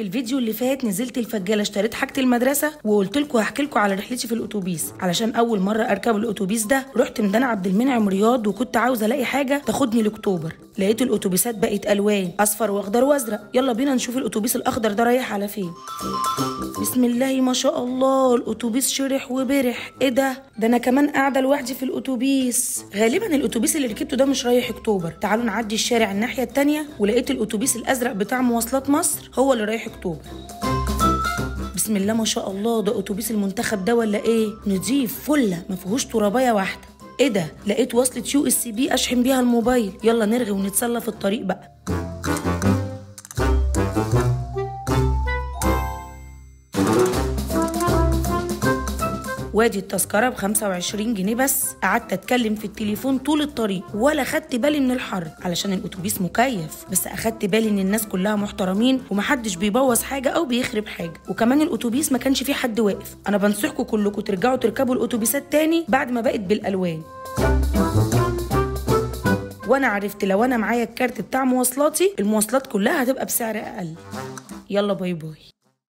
في الفيديو اللي فات نزلت الفجالة اشتريت حاجة المدرسة وقلت لكم هحكي لكم على رحلتي في الأتوبيس. علشان أول مرة أركب الأتوبيس ده رحت ميدان عبد المنعم رياض وكنت عاوزه ألاقي حاجة تاخدني لأكتوبر. لقيت الأتوبيسات بقت ألوان أصفر وأخضر وأزرق. يلا بينا نشوف الأتوبيس الأخضر ده رايح على فين. بسم الله ما شاء الله الأتوبيس شرح وبرح. إيه ده؟ ده أنا كمان قاعدة لوحدي في الأتوبيس. غالبا الأتوبيس اللي ركبته ده مش رايح أكتوبر. تعالوا نعدي الشارع الناحية التانية ولقيت الأتوبيس الأزرق بتاع مواصلات مصر هو اللي رايح أكتوبر. بسم الله ما شاء الله ده أتوبيس المنتخب ده ولا إيه؟ نضيف فلة ما فيهوش ترابية واحدة. إيه ده؟ لقيت وصلة USB اشحن بيها الموبايل. يلا نرغي ونتسلى في الطريق بقى. وادي التذكرة ب 25 جنيه بس. قعدت أتكلم في التليفون طول الطريق ولا خدت بالي من الحر علشان الأتوبيس مكيف. بس أخدت بالي إن الناس كلها محترمين ومحدش بيبوظ حاجة أو بيخرب حاجة. وكمان الأتوبيس ما كانش فيه حد واقف. أنا بنصحكم كلكم ترجعوا تركبوا الأتوبيسات تاني بعد ما بقت بالألوان. وأنا عرفت لو أنا معايا الكارت بتاع مواصلاتي المواصلات كلها هتبقى بسعر أقل. يلا باي باي.